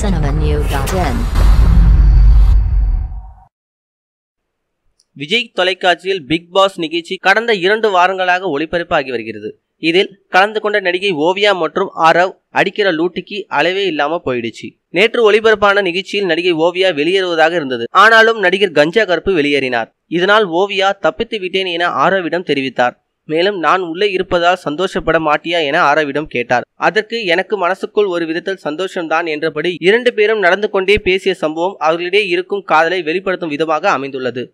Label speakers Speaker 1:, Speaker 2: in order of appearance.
Speaker 1: cinemanew.in
Speaker 2: Vijay தொலைக்காட்சியில் big pass நிகழ்ச்சி கடந்த இரண்டு வாரங்களாக ஒளிபரப்பாகி வருகிறது. இதில் கலந்து கொண்ட நடிகை ஓவியா மற்றும் ஆரவ் அடிக்கிற லூட்டிக்கு அளவே இல்லாம போயிடுச்சு. நேற்று ஒளிபரப்பான நிகழ்ச்சியில் நடிகை ஓவியா வெளியேறுவதாக இருந்தது. ஆனாலும் நடிகர் கஞ்சா கருப்பு வெளியேறினார். இதனால் ஓவியா தப்பித்து விட்டேன் என ஆரவிடம் தெரிவித்தார். மேலும் நான் உள்ளே இருப்பதால் சந்தோஷப்பட மாட்டியா என ஆரவிடம் கேட்டார். அதற்கு எனக்கு மனசுக்குள் ஒரு விதத்தில் சந்தோஷம்தான் என்றபடி இரண்டு பேரும் நடந்து கொண்டே பேசிய சம்பவம் அவர்களிடையே இருக்கும் காதலை வெளிப்படுத்தும் விதமாக அமைந்துள்ளது.